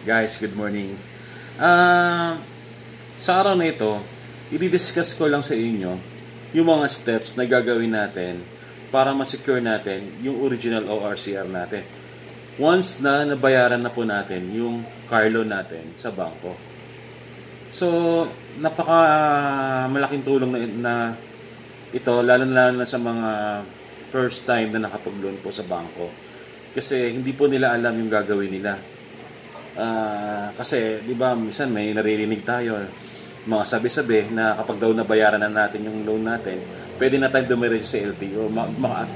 Guys, good morning. Uh, sa araw na ito, i-discuss ko lang sa inyo yung mga steps na gagawin natin para ma-secure natin yung original ORCR natin. Once na nabayaran na po natin yung car loan natin sa bangko. So, napaka malaking tulong na, na ito, lalo-lalo na sa mga first time na nakapag-loan po sa bangko kasi hindi po nila alam yung gagawin nila. Uh, kasi, di ba, minsan may naririnig tayo, mga sabi-sabi na kapag daw nabayaran na natin yung loan natin, pwede na tayo dumiretso sa LTO. Ma- ma-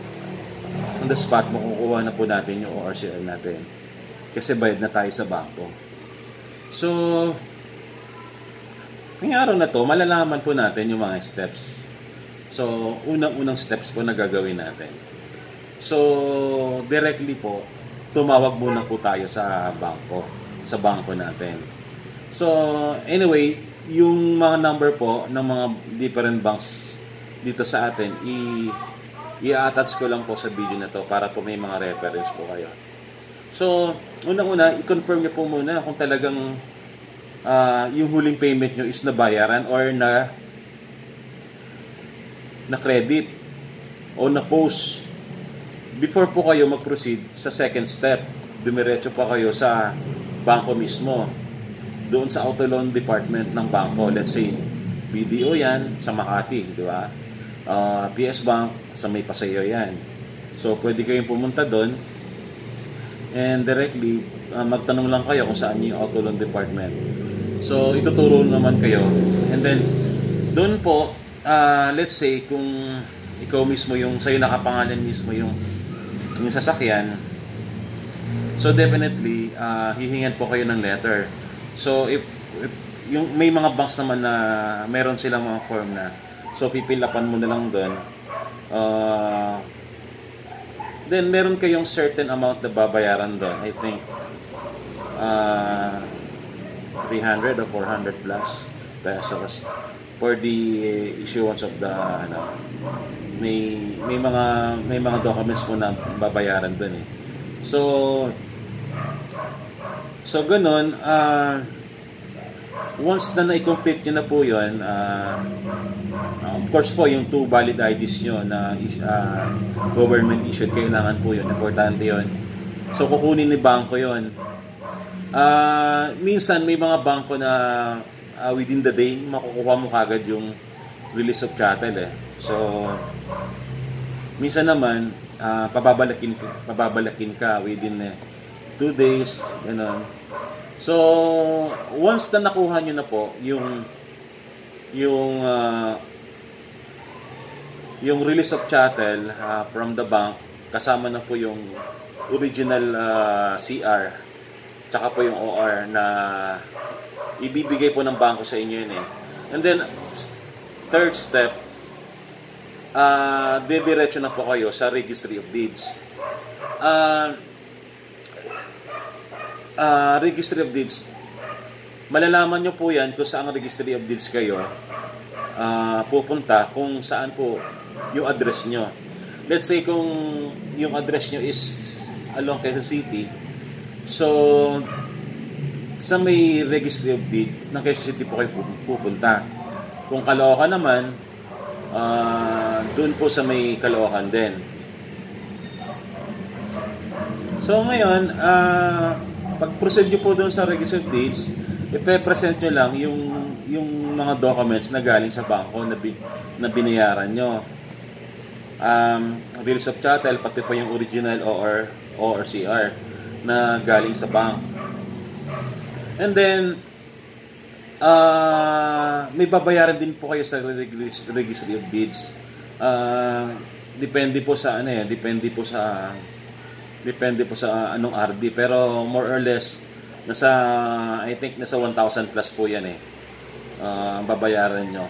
on the spot, makukuha na po natin yung ORCR natin. Kasi bayad na tayo sa bangko. So, ngayong araw na to, malalaman po natin yung mga steps. So, unang-unang steps po na gagawin natin So, directly po, tumawag muna po tayo sa bangko, sa bangko natin. So, anyway, yung mga number po ng mga different banks dito sa atin, i i-attach ko lang po sa video na to para po may mga reference po kayo. So, unang-una, i-confirm niyo po muna kung talagang uh, yung huling payment nyo is nabayaran or na na credit o na post before po kayo mag-proceed sa second step, dumiretso pa kayo sa bangko mismo. Doon sa auto loan department ng bangko, let's say BDO yan sa Makati, di ba? Uh, PS Bank sa May Pasayo yan. So pwede kayong pumunta doon and directly uh, magtanong lang kayo kung saan yung auto loan department. So ituturo naman kayo and then doon po uh, let's say kung ikaw mismo yung sa'yo nakapangalan mismo yung yung sasakyan, so definitely, uh, hihingan po kayo ng letter. So, if, if yung may mga banks naman na meron silang mga form na so pipilapan mo na lang doon uh, then meron kayong certain amount na babayaran doon I think uh, 300 or 400 plus pesos for the issuance of the ano may may mga may mga documents po na babayaran doon eh. So So ganun, uh, once na na-complete nyo na po yun, uh, of course po, yung two valid IDs nyo na uh, government issued, kailangan po yun, importante yun. So kukunin ni bangko yun. Uh, minsan may mga bangko na uh, within the day, makukuha mo kagad yung release of chattel eh. So, minsan naman, uh, pababalakin, pababalakin ka within eh, two days, gano'n. So, once na nakuha nyo na po yung yung uh, yung release of chattel uh, from the bank kasama na po yung original uh, CR tsaka po yung OR na ibibigay po ng bangko sa inyo yun eh. And then, third step, uh, didiretso na po kayo sa Registry of Deeds. Uh, uh, Registry of Deeds, malalaman nyo po yan kung saan Registry of Deeds kayo uh, pupunta, kung saan po yung address nyo. Let's say kung yung address nyo is along Quezon City, so sa may registry of deeds ng Quezon City po kayo pupunta. Kung Caloocan naman, uh, doon po sa may Caloocan din. So ngayon, uh, pag-proceed nyo po doon sa registry of deeds, ipe-present nyo lang yung, yung mga documents na galing sa bangko na, bin, na binayaran nyo. Um, bills of chattel, pati po yung original OR, ORCR na galing sa bank. And then, uh, may babayaran din po kayo sa registry of deeds. Uh, depende po sa ano eh, depende po sa depende po sa anong RD pero more or less nasa I think nasa 1,000 plus po yan eh. Uh, babayaran nyo.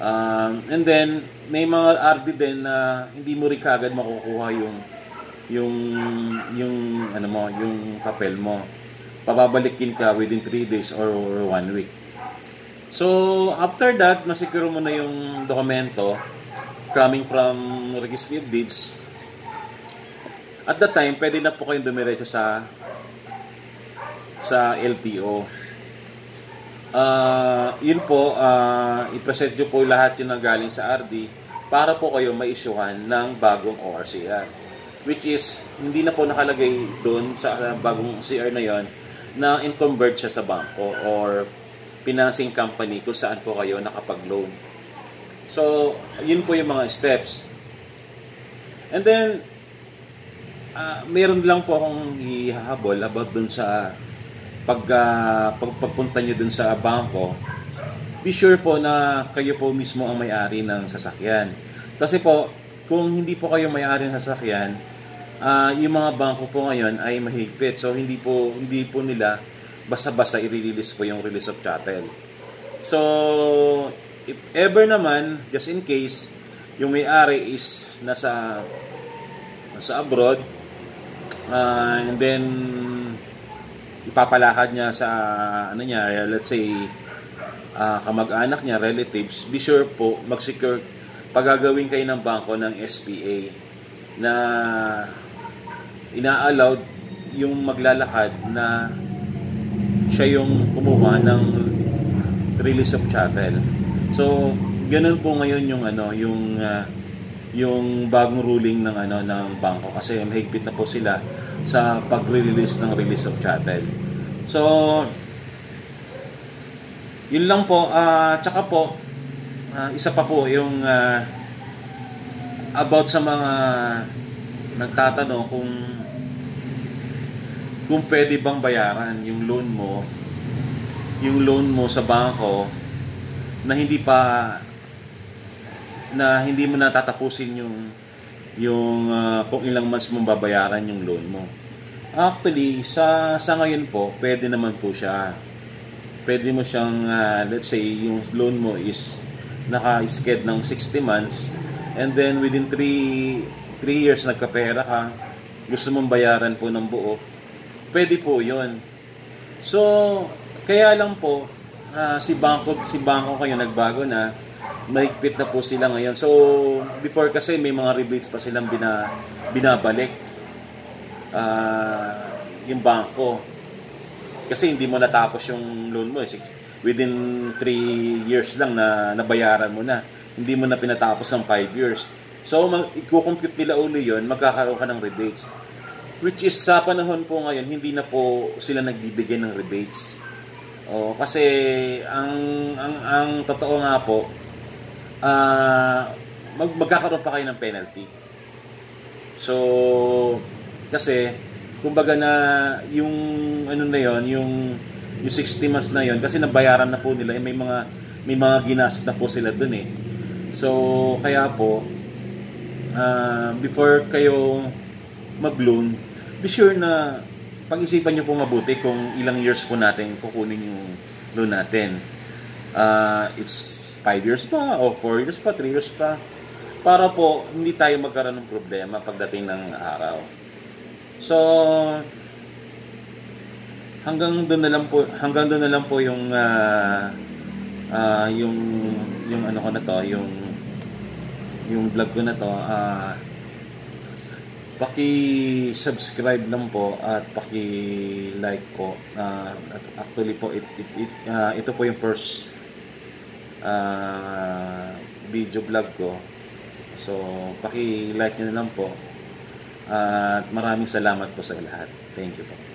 Um, and then may mga RD din na hindi mo rin kagad makukuha yung yung yung ano mo, yung papel mo pababalikin ka within 3 days or 1 week. So, after that, masiguro mo na yung dokumento coming from Registry of Deeds. At that time, pwede na po kayong dumiretso sa sa LTO. Ah, yun po, ah, i-present nyo po lahat yung nanggaling sa RD para po kayo ma-issuehan ng bagong ORCR. Which is, hindi na po nakalagay doon sa bagong CR na yon na in-convert siya sa bangko or financing company kung saan po kayo nakapag-loan. So, yun po yung mga steps. And then, ah, meron lang po akong ihahabol about dun sa pag, ah, pag pagpunta nyo dun sa bangko, be sure po na kayo po mismo ang may-ari ng sasakyan. Kasi po, kung hindi po kayo may-ari ng sasakyan, ah, yung mga bangko po ngayon ay mahigpit. So, hindi po, hindi po nila basta-basta i-release po yung release of chattel. So, if ever naman, just in case, yung may-ari is nasa nasa abroad, ah, and then ipapalakad niya sa ano niya, let's say ah, kamag-anak niya, relatives, be sure po mag-secure pagagawin kayo ng bangko ng SPA na ina-allowed yung maglalakad na siya yung kumuha ng release of chattel. So, ganun po ngayon yung ano, yung ah, yung bagong ruling ng ano ng bangko kasi mahigpit na po sila sa pagre-release ng release of chattel. So, yun lang po. ah tsaka po, ah, isa pa po yung ah, about sa mga nagtatanong kung kung pwede bang bayaran yung loan mo yung loan mo sa bangko na hindi pa na hindi mo natatapusin yung yung ah, kung ilang months mo babayaran yung loan mo. Actually, sa sa ngayon po, pwede naman po siya. Pwede mo siyang ah, let's say yung loan mo is naka-sked ng 60 months and then within 3 3 years nagkapera ka, gusto mong bayaran po ng buo, pwede po 'yon. So, kaya lang po ah, si Bangko si Bangko kayo nagbago na mahigpit na po sila ngayon. So, before kasi may mga rebates pa silang bina, binabalik ah, yung bangko. Kasi hindi mo natapos yung loan mo. Eh. Within 3 years lang na nabayaran mo na. Hindi mo na pinatapos ng 5 years. So, mag- i-compute nila uli yun, magkakaroon ka ng rebates. Which is sa panahon po ngayon, hindi na po sila nagbibigay ng rebates. Oh, kasi ang ang ang totoo nga po, ah mag, magkakaroon pa kayo ng penalty. So, kasi, kumbaga na yung ano na yon yung yung 60 months na yon kasi nabayaran na po nila eh, may mga may mga ginas na po sila dun eh. So, kaya po ah, before kayo mag-loan, be sure na pag-isipan niyo po mabuti kung ilang years po natin kukunin yung loan natin. Ah, it's 5 years pa o 4 years pa, 3 years pa para po hindi tayo magkaroon ng problema pagdating ng araw. So hanggang doon na lang po hanggang doon na lang po yung ah, ah, yung yung ano ko na to, yung yung vlog ko na to. ah paki-subscribe lang po at paki-like po. At actually po it, it, it, ah, ito po yung first ah, video vlog ko. So, paki-like nyo na lang po. At maraming salamat po sa lahat. Thank you po.